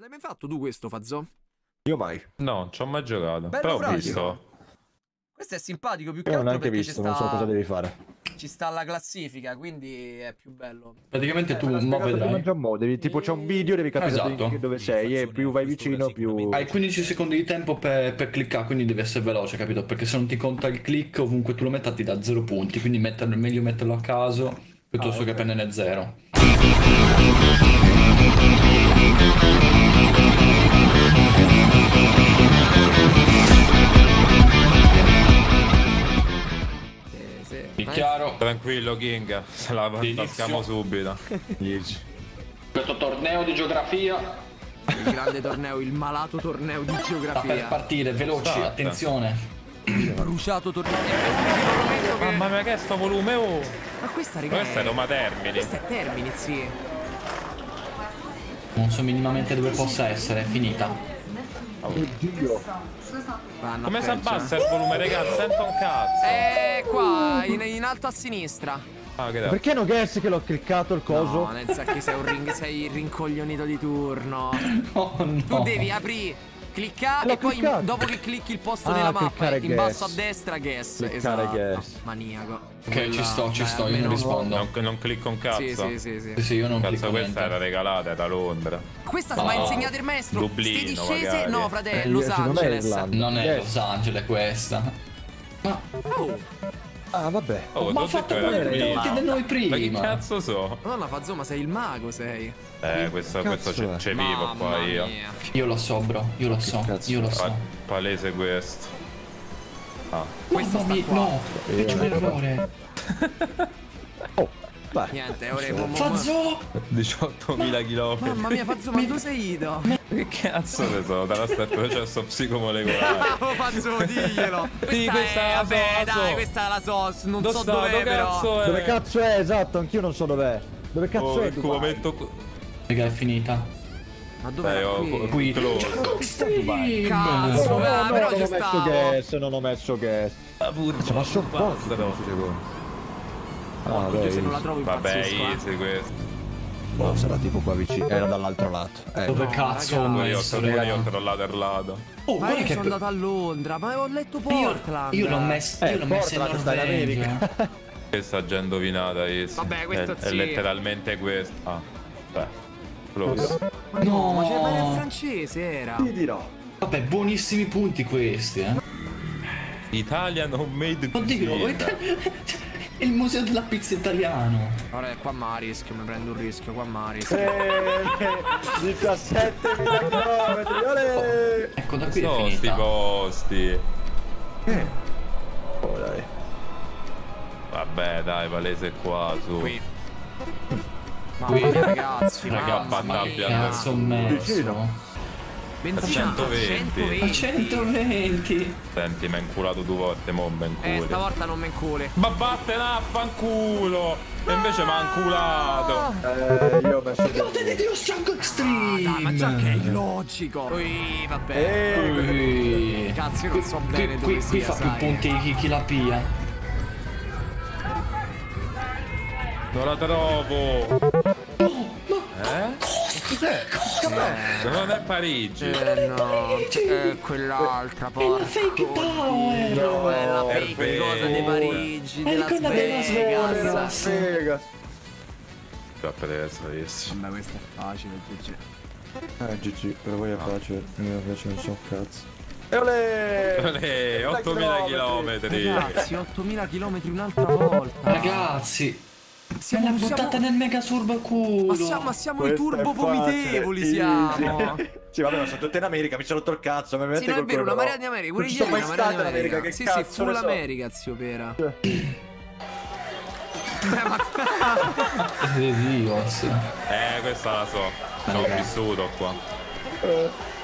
L'hai mai fatto tu questo, Fazzo? Io mai. No, non ci ho mai giocato. Bello Però ho visto. Questo è simpatico più che Io non ho altro neanche perché visto, ci non so sta, cosa devi fare. ci sta la classifica, quindi è più bello. Praticamente tu Me l'ha mo vedrai. John Mo, devi, tipo c'è un video, devi capire Esatto. dove- sei e più vai vicino più... Hai 15 secondi di tempo per, per cliccare, quindi devi essere veloce, capito? Perché se non ti conta il click, ovunque tu lo metta ti dà 0 punti. Quindi metterlo, è meglio metterlo a caso piuttosto Ah, che prenderne 0. Dichiaro Tranquillo, King. Se la taschiamo subito. questo torneo di geografia Il grande torneo, il malato torneo di sta per geografia. partire, veloci, Aspetta. attenzione. Bruciato torneo. Ma Mamma mia, che è sto volume? Oh. questa raga, Questa è Roma Termini. Questa è Termini, sì. Non so minimamente dove possa essere, è finita. Oddio. Come si peggio, abbassa il volume, ragazzi? Sento un cazzo. Eh, qua, in, in alto a sinistra. Ah, Perché non guess che l'ho cliccato il coso? No, nel senso che sei un ring, sei il rincoglionito di turno. Oh no. Tu devi aprire, cliccare L'ho e poi cliccato. dopo che clicchi il posto Ah, nella mappa, cliccare in basso a guess. destra, guess. Cliccare esatto. guess. Maniaco. Ok, ci sto, ci dai, sto, io non rispondo. Non, non clicco un cazzo. Sì, sì, sì, sì. Sì, sì, io non Cazzo, clicco questa niente. era regalata da Londra. Questa Ma- mi ha insegnato il maestro. Dublino, Ste discese, magari. no, Eh, fratello, Los me è Angeles. Non è. Los Angeles questa. Ma, Ah, vabbè. Oh, ma ho fatto quello Dublino. di noi Ma che prima. cazzo so? Madonna, Fazzo, ma sei il mago, sei. Eh, questo, questo c'è, c'è vivo qua io. mia. Io lo so, bro, io lo so, io lo Pa- so. palese questo. Ah. Questo sta qua. no, peggiore Io- errore. Oh, vai. Niente, ora mo- Fazzo! 18.000 km. Mamma mia, Fazzo, ma dove sei ido? Che cazzo ne so? Dalla sta processo psicomolecolare. Oh, Fazzo, diglielo. Questa, questa è, la vabbè, so, dai, so. questa la so, non Dove so sta? dov'è Dove però. cazzo è? Dove cazzo è? Esatto, anch'io non so dov'è. Dove cazzo Oh, è? Dubai? qui. Raga, è finita. Ma dove Eh, è qui? Qui. Cazzo. No, no, no, però non ci ho messo stavo. guess, non ho messo pure. Ma sono pochi Bastano. 15 secondi. Ah, Porco se non la trovo Vabbè, impazzisco. eh. easy questo. Boh, sarà tipo qua vicino. Era dall'altro lato. Eh. Dove No, cazzo ho io, messo, io ho trollato il lato. Oh, Ma io che... sono andato a Londra, ma ho letto Io, Portland. io l'ho messo, Eh, io l'ho messo in Portland sta in Norvegia. America. Questa già indovinata, easy. Vabbè, questo è, è sì. letteralmente questo. Ah, beh. Close. Ma no, ma c'era No. il francese, era. Ti dirò. Vabbè, buonissimi punti questi, eh. Italia non made Oddio, cuisine. è il museo della pizza italiano. Ora qua ma rischio, mi prendo un rischio, qua ma rischio. Eh, 17 km. Ole! Ecco, da qui è So sti posti. Oh, dai. Vabbè, dai, palese qua, su. Qui. Mia, ragazzi, Raga, mamma ma che mia. cazzo Vicino. Benzina, 120. A 120. Senti, mi ha inculato due volte, mo ben Eh, culo. stavolta non me inculi. Ma vattene a fanculo! E invece mi ha inculato. Eh, io ho messo Notte di Dio Strango Extreme. Dai, ma già che è illogico. Ui, vabbè. Eh, Ui. Cazzo, io non so Qui- bene qui, dove qui sia, fa più sai. punti chi, chi la pia. Non la trovo. Eh? Non è Parigi. Eh no, è quell'altra È porca. la fake power. No, è la È fake vero. cosa di Parigi, È quella di Las Vegas. Vegas. Già preso, adesso. Vabbè, questo è facile, GG. Eh, GG, per voi è facile. Io invece non so cazzo. E olè! Eh, 8000 km. Ragazzi, 8000 km un'altra volta. Ragazzi, siamo, l'ha buttata siamo- nel mega turbo culo. ma siamo, ma siamo i turbo vomitevoli, siamo. sì, vabbè, ma sono tutte in America, mi sono rotto il cazzo. Mi Sì, no, è vero, una marea di America. Pure Non ci ieri sono mai una marea di stato in America. America, che Sì, cazzo sì, full so. America si opera. Eh, ma sì. Eh, questa la so. Non ho Ok. vissuto qua.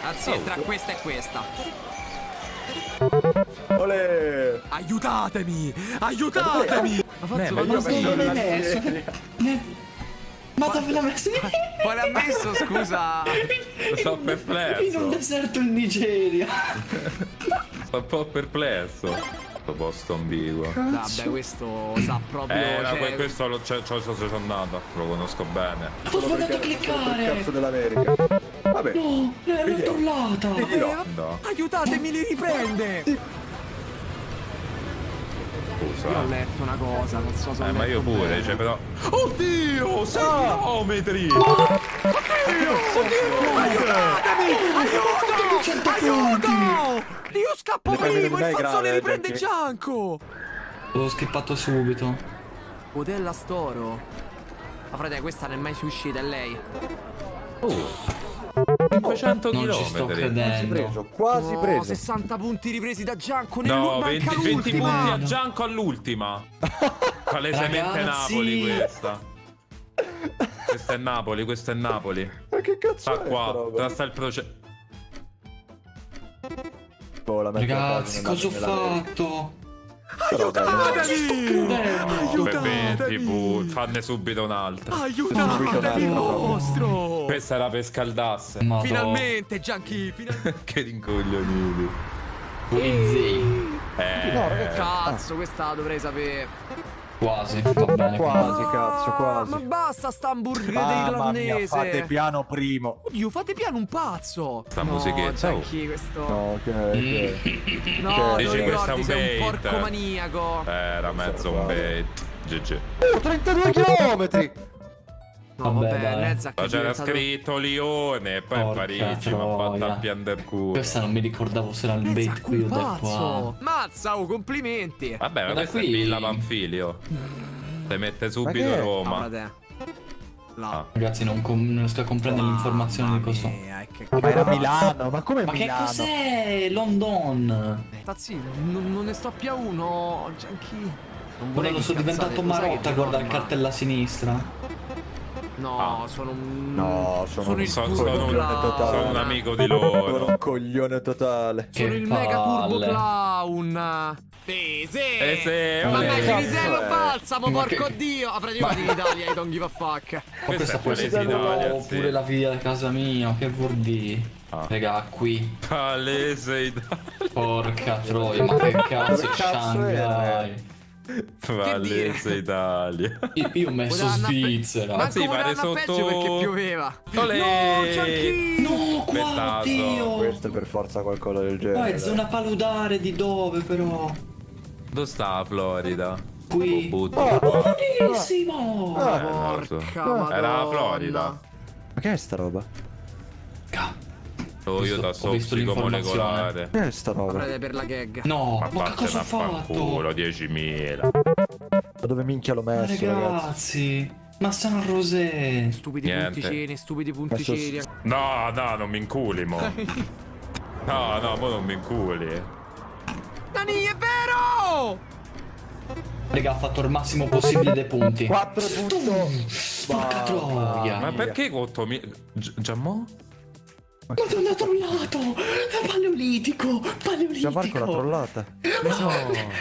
Anzi, è tra questa e questa. Olè! Aiutatemi! Aiutatemi! Ma Eh, faccio ma ma dove dove l'ha l'hai messo? Ma dove l'ha messo? Quale ha messo, scusa? Sto In un perplesso. deserto in Nigeria. Sto un po' perplesso. Sto posto ambiguo. Vabbè, questo sa proprio. Eh, no, cioè, que- questo lo, cioè, cioè, ci sono andato. Lo conosco bene. Ho sbagliato a cliccare. cazzo dell'America. Vabbè. No, l'era trollata. No, Aiutatemi, li riprende! scusa. Io ho letto una cosa, non so se ho Eh, ma io pure, bene. cioè però... Oddio, 6 Ah! chilometri! Aiutatemi! Aiuto! Aiuto! Io scappo me, il fazzone riprende perché- Gianco! L'ho skippato subito. Modella Storo. Ma frate, questa non è mai uscita, è lei. Oh, 500 Non ci sto credendo. preso, quasi No, preso. 60 punti ripresi da Gianco nel No, manca 20, 20 l'ultima. punti a Gianco all'ultima. Palesemente. Napoli questa. Questa è Napoli, questa è Napoli. Ma che cazzo Sta è sta qua, dove sta il processo. Oh, a Ragazzi, cosa ho fatto? Aiutatemi! Per 20 Aiutatemi! punti, fanne subito un'altra. Aiutatemi, il mostro! Questa era per scaldasse. Madò. Finalmente, Gianchi, finalmente. che rincoglioniti. Polizzi. Eh, No, ragazzi. Cazzo, questa la dovrei sapere. Quasi, va bene. Quasi, cazzo, quasi. Ma basta sta hamburger Mamma mia, irlandese. fate piano primo. Oddio, fate piano un pazzo. Sta no, musichetta, oh. Gianchi, questo. No, ok, ok. No, Cioè, non dici, questo è ricordi, un sei un bait. porco maniaco. Era mezzo un bait. GG. Oh, 32 chilometri! No, Vabbè, vabbè, che c'era diventato... scritto Lione e poi Porca Parigi, ma fatta troia. a piander culo. Questa non mi ricordavo se era il bait qui o da qua. Mazza, oh, complimenti. Vabbè, ma da questo qui- è Villa Panfilio. Te mette subito che- Roma. Te. Là. Ah. Ragazzi, non, com- non riesco a comprendere l'informazione di questo. Che Ma era. Milano, ma come Ma che Milano? cos'è? London. Tazzi, non, non ne sto più a uno, Gianchi. Non Ora lo sono diventato che Marotta, guarda il cartello a sinistra. No, Ah. sono un... No, sono- il Sono, sono un, sono un amico di Sono loro. un coglione totale. Sono Che il mega turbo palle. clown. Sì, sì. Eh sì, Ma vabbè. dai, è? balsamo, Ma porco che- dio. Avrei arrivato in Italia, I don't give a fuck. Ma Questa può essere Italia, oppure sì. la via da casa mia, che vuol dire? Ah. Raga, qui. Palese Italia. Porca troia, ma che cazzo Dove è cazzo Shanghai? Palese Italia. Io, io ho messo Svizzera. Ma Sì, pare sotto- perché pioveva. Olè! No, Gianchi. No, qua, oddio! Questo è per forza qualcosa del genere. Qua è zona paludare di dove però? Dove sta la Florida? Qui. Butto Ah. qua. Bellissimo! Ah. Eh, so. Porca Era la. Florida. Ma che è sta roba? Ca- Oh, io da visto tossico l'informazione. molecolare. Che è sta roba? Prende per la gag. No, Ma ma che cosa ho fatto? 10.000. Da dove minchia l'ho Ma messo, ragazzi? ragazzi, ma San Rosé. Stupidi Niente. punticini, stupidi punticini. No, no, non mi inculi, mo. No, no, mo non mi inculi. Nani, è vero! Raga, ha fatto il massimo possibile dei punti. 4 punto. Porca troia. Ma perché 8.000? Gi- Giammo? Madonna, trollato! È paleolitico! Già Marco l'ha Paleolitico! trollata.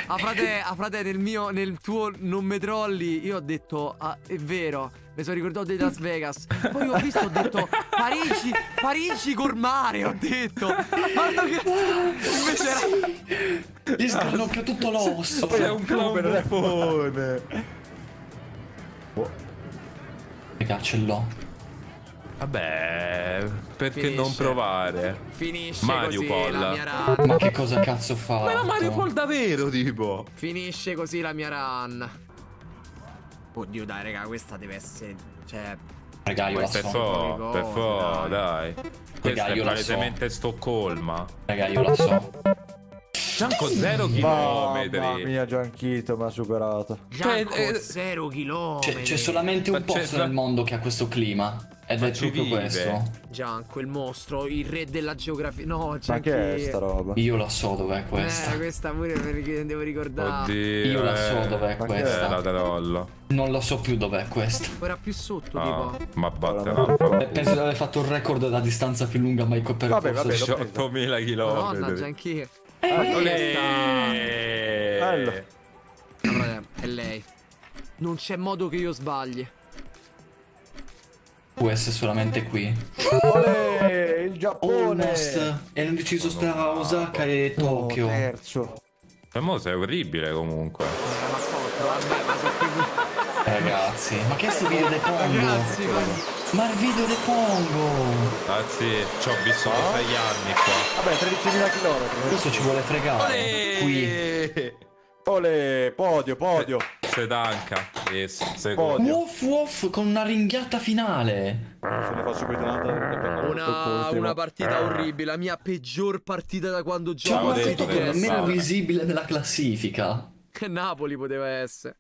A frate, a frate nel mio, nel tuo non me trolli, io ho detto, ah, è vero, mi sono ricordato di Las Vegas. Poi ho visto, ho detto, Parigi, Parigi col mare, ho detto. Guarda che... Invece era... Gli scarnocchia tutto l'osso! Sei un clown buffone. Raga, ce l'ho. Vabbè, perché Finisce. non provare? Finisce Mariupol. così la mia run. Ma che cosa cazzo fatto? Ma era Mariupol davvero, tipo. Finisce così la mia run. Oddio, dai, raga, questa deve essere... Cioè... Raga, io la Per Queste so. fo, cose, per fo, dai. Questa io è la palesemente Stoccolma. Raga, io la so. Gianco 0 Mamma chilometri. mia, Gianchito mi ha superato. Gianco, Cioè, eh, zero chilometri. C'è, c'è solamente un posto nel mondo che ha questo clima. Ed Ma è vive. questo. Gianco, il mostro, il re della geografia. No, Ma Gianchi... che è sta roba? Io la so dov'è questa. Eh, questa pure perché devo ricordare. Oddio. Io la so dov'è Ma che Eh, questa. la trollo. Non lo so più dov'è questa. Ora più sotto, Ah, tipo. ma Eh, Penso di aver fatto il record della distanza più lunga mai co- percorso. Vabbè, vabbè, l'ho 18.000 Madonna, chilometri. Gianchi. Eh. Bello. Allora, è lei. Non c'è modo che io sbagli. Può essere solamente qui. Olè, il Giappone. Almost. E hanno deciso sta Osaka e Oh, Tokyo. terzo. E mo sei orribile comunque. Qui. Ragazzi, ma che sto video dei Pongo? Ragazzi, ma... Il video le pongo! Ragazzi, ci ho vissuto sei anni qua. Vabbè, 13.000 km. Questo ci vuole fregare. Qui. Ole, podio, podio. Sedanca. Yes. Woff woff con una ringhiata finale. Se ne faccio subito un'altra. Una, una partita orribile, la mia peggior partita da quando Cioè, gioco ma a detto detto City che meno Salve. visibile nella classifica. Che Napoli poteva essere.